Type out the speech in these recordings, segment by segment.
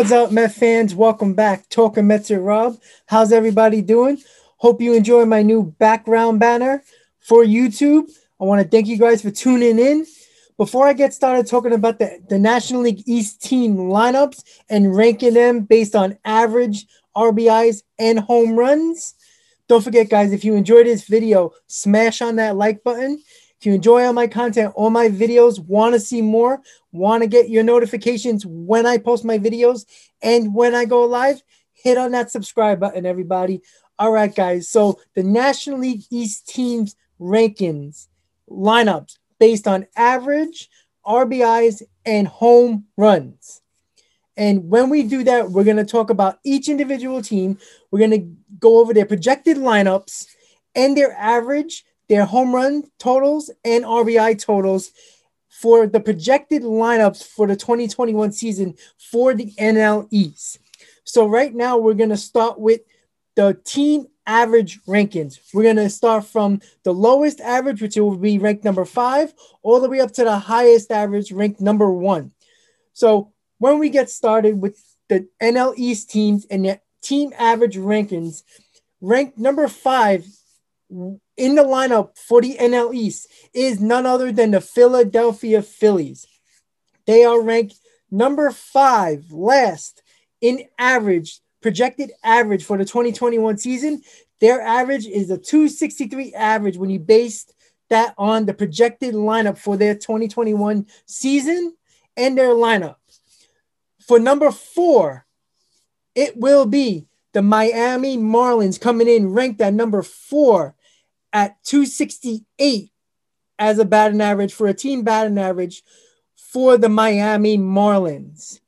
What's up, Met fans? Welcome back. Talking Mets with Rob. How's everybody doing? Hope you enjoy my new background banner for YouTube. I want to thank you guys for tuning in. Before I get started talking about the, the National League East team lineups and ranking them based on average RBIs and home runs, don't forget, guys, if you enjoyed this video, smash on that like button. If you enjoy all my content, all my videos, want to see more, want to get your notifications when I post my videos and when I go live, hit on that subscribe button, everybody. All right, guys. So the National League East teams rankings lineups based on average RBIs and home runs. And when we do that, we're going to talk about each individual team. We're going to go over their projected lineups and their average their home run totals and RBI totals for the projected lineups for the 2021 season for the NL East. So right now we're going to start with the team average rankings. We're going to start from the lowest average, which will be ranked number five, all the way up to the highest average, ranked number one. So when we get started with the NL East teams and the team average rankings, ranked number five in the lineup for the NL East is none other than the Philadelphia Phillies. They are ranked number five, last in average, projected average for the 2021 season. Their average is a 263 average when you base that on the projected lineup for their 2021 season and their lineup. For number four, it will be the Miami Marlins coming in ranked at number four at 268 as a batting average for a team batting average for the Miami Marlins.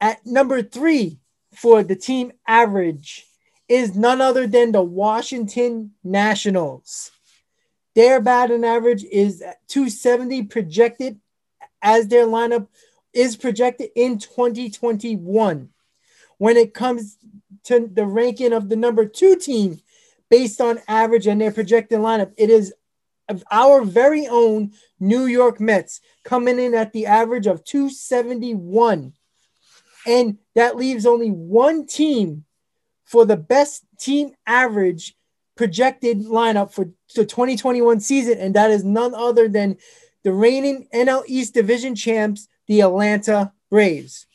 At number three for the team average is none other than the Washington Nationals. Their batting average is 270 projected as their lineup is projected in 2021. When it comes to the ranking of the number two team based on average and their projected lineup. It is our very own New York Mets coming in at the average of 271. And that leaves only one team for the best team average projected lineup for the 2021 season, and that is none other than the reigning NL East Division champs, the Atlanta Braves.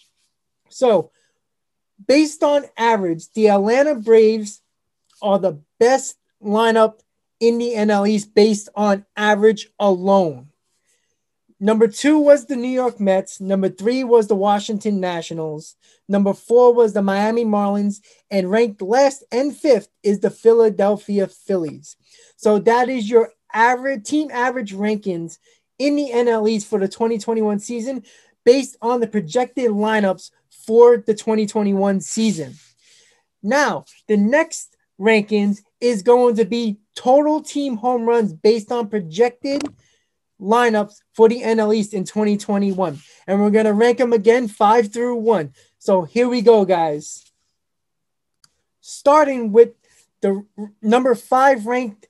So, based on average, the Atlanta Braves are the best lineup in the NL East based on average alone. Number two was the New York Mets. Number three was the Washington Nationals. Number four was the Miami Marlins. And ranked last and fifth is the Philadelphia Phillies. So that is your average team average rankings in the NL East for the 2021 season based on the projected lineups for the 2021 season. Now, the next rankings is going to be total team home runs based on projected lineups for the NL East in 2021. And we're going to rank them again five through one. So here we go, guys. Starting with the number five ranked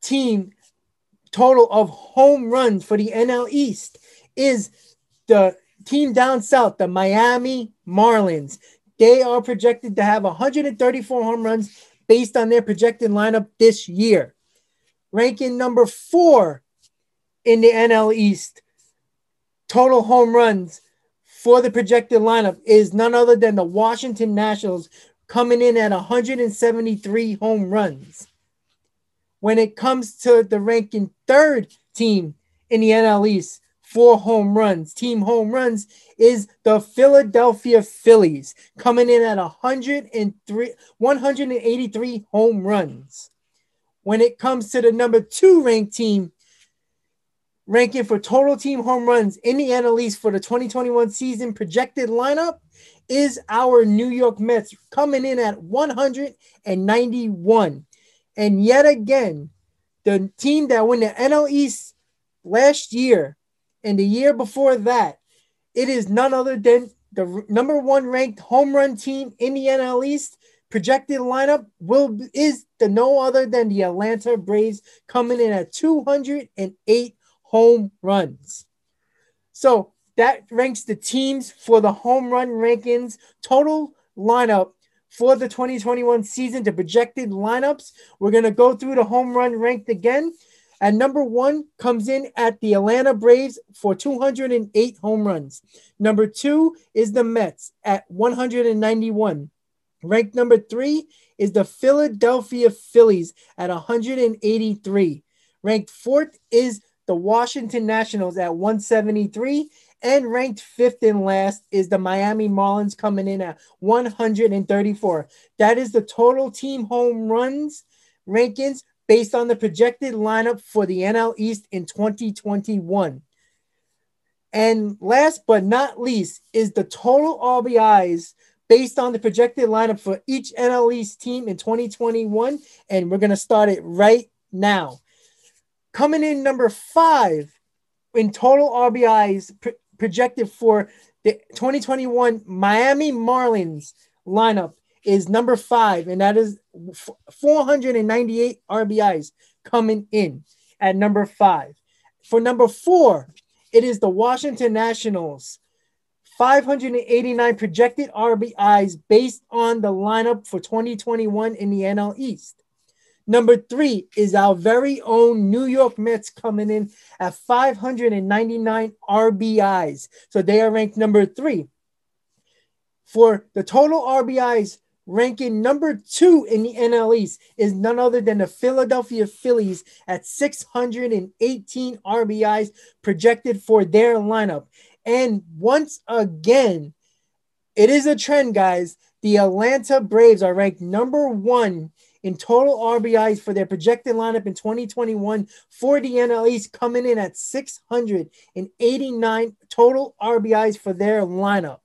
team total of home runs for the NL East is the team down south, the Miami Marlins. They are projected to have 134 home runs based on their projected lineup this year. Ranking number four in the NL East, total home runs for the projected lineup is none other than the Washington Nationals, coming in at 173 home runs. When it comes to the ranking third team in the NL East, four home runs, team home runs, is the Philadelphia Phillies coming in at 103, 183 home runs. When it comes to the number two ranked team, ranking for total team home runs in the NL East for the 2021 season projected lineup is our New York Mets coming in at 191. And yet again, the team that won the NL East last year and the year before that, it is none other than the number one ranked home run team in the NL East. Projected lineup will is the no other than the Atlanta Braves coming in at 208 home runs. So that ranks the teams for the home run rankings total lineup for the 2021 season the projected lineups. We're going to go through the home run ranked again. And number one comes in at the Atlanta Braves for 208 home runs. Number two is the Mets at 191. Ranked number three is the Philadelphia Phillies at 183. Ranked fourth is the Washington Nationals at 173. And ranked fifth and last is the Miami Marlins coming in at 134. That is the total team home runs rankings based on the projected lineup for the NL East in 2021. And last but not least is the total RBIs based on the projected lineup for each NL East team in 2021. And we're going to start it right now. Coming in number five in total RBIs projected for the 2021 Miami Marlins lineup is number five, and that is 498 RBIs coming in at number five. For number four, it is the Washington Nationals. 589 projected RBIs based on the lineup for 2021 in the NL East. Number three is our very own New York Mets coming in at 599 RBIs. So they are ranked number three. For the total RBIs ranking number two in the NL East is none other than the Philadelphia Phillies at 618 RBIs projected for their lineup. And once again, it is a trend, guys. The Atlanta Braves are ranked number one in total RBIs for their projected lineup in 2021 for the NL East, coming in at 689 total RBIs for their lineup.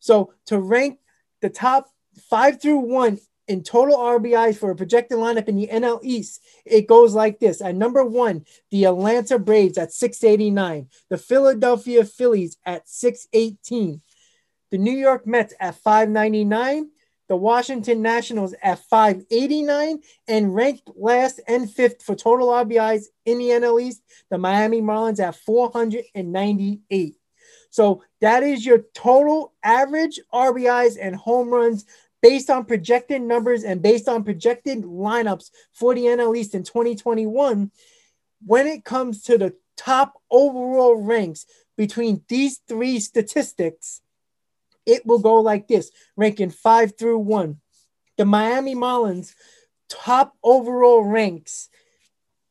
So to rank the top five through one in total RBIs for a projected lineup in the NL East, it goes like this. At number one, the Atlanta Braves at 689, the Philadelphia Phillies at 618, the New York Mets at 599, the Washington Nationals at 589, and ranked last and fifth for total RBIs in the NL East, the Miami Marlins at 498. So that is your total average RBIs and home runs based on projected numbers and based on projected lineups for the NL East in 2021, when it comes to the top overall ranks between these three statistics, it will go like this ranking five through one. The Miami Marlins top overall ranks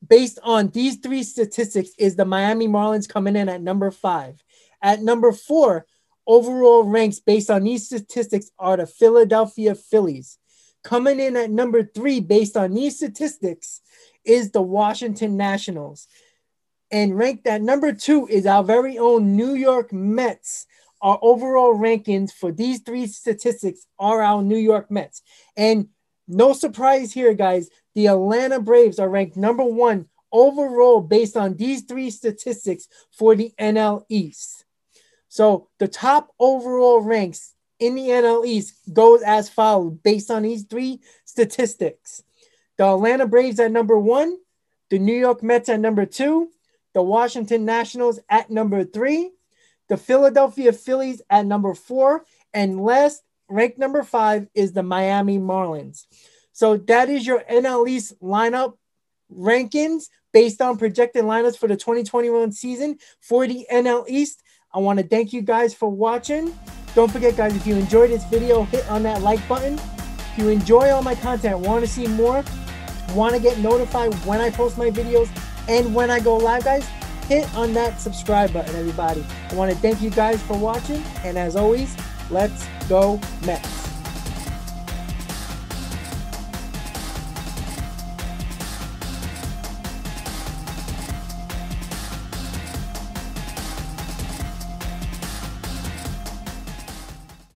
based on these three statistics is the Miami Marlins coming in at number five. At number four, overall ranks based on these statistics are the Philadelphia Phillies. Coming in at number three, based on these statistics, is the Washington Nationals. And ranked at number two is our very own New York Mets. Our overall rankings for these three statistics are our New York Mets. And no surprise here, guys, the Atlanta Braves are ranked number one overall based on these three statistics for the NL East. So the top overall ranks in the NL East goes as follows based on these three statistics. The Atlanta Braves at number one, the New York Mets at number two, the Washington Nationals at number three, the Philadelphia Phillies at number four, and last ranked number five is the Miami Marlins. So that is your NL East lineup rankings based on projected lineups for the 2021 season for the NL East. I want to thank you guys for watching. Don't forget, guys, if you enjoyed this video, hit on that like button. If you enjoy all my content, want to see more, want to get notified when I post my videos and when I go live, guys, hit on that subscribe button, everybody. I want to thank you guys for watching. And as always, let's go Mets.